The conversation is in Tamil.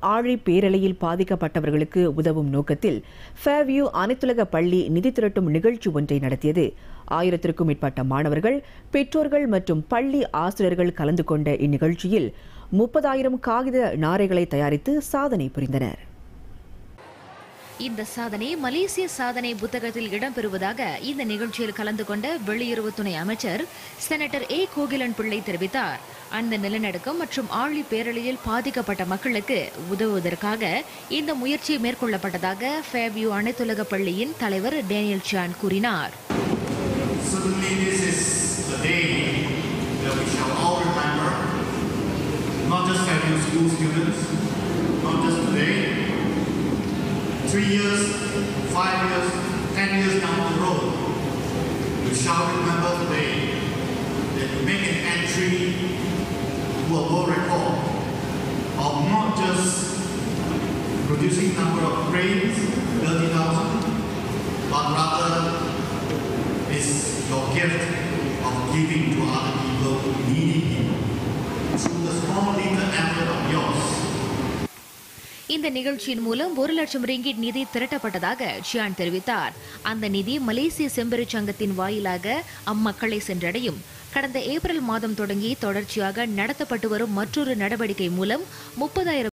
ஆழி பேரலையில் பாதிக்கப்பட்டவர்களுக்கு உதவும் நோக்கத்தில் ஃபேவியூ அனைத்துலக பள்ளி நிதி திரட்டும் நிகழ்ச்சி ஒன்றை நடத்தியது. ஆயிரத்திற்கும் மேற்பட்ட மாணவர்கள் பெற்றோர்கள் மற்றும் பள்ளி ஆசிரியர்கள் கலந்து கொண்ட இந்நிகழ்ச்சியில் முப்பதாயிரம் காகித நாரைகளை தயாரித்து சாதனை புரிந்தனர். இந்த சாதனை மலேசிய சாதனை புத்தகத்தில் இடம்பெறுவதாக இந்த நிகழ்ச்சியில் கலந்து கொண்ட வெளியுறவு துணை அமைச்சர் செனட்டர் ஏ. கோகிலன் பிள்ளை தெரிவித்தார். அந்த நிலநடுக்கம் மற்றும் ஆழி பேரழியில் பாதிக்கப்பட்ட மக்களுக்கு உதவுவதற்காக இந்த முயற்சி மேற்கொள்ளப்பட்டதாக ஃபேவியூ அனைத்துலக பள்ளியின் தலைவர் டேனியல் சான் கூறினார். Not just having school students, three years, five years, ten years down the road, we shall remember today that we make an entry to a world record of not just producing number of cranes, 30,000, but rather is your gift of giving to other people, இந்த நிகழ்ச்சியின் மூலம் ஒரு லட்சம் ரிங்கிட் நிதி திரட்டப்பட்டதாக ஷியான் தெரிவித்தார். அந்த நிதி மலேசிய செம்பெரு சங்கத்தின் வாயிலாக அம்மக்களை சென்றடையும். கடந்த ஏப்ரல் மாதம் தொடங்கி தொடர்ச்சியாக நடத்தப்பட்டு வரும் மற்றொரு நடவடிக்கை மூலம் முப்பதாயிரம்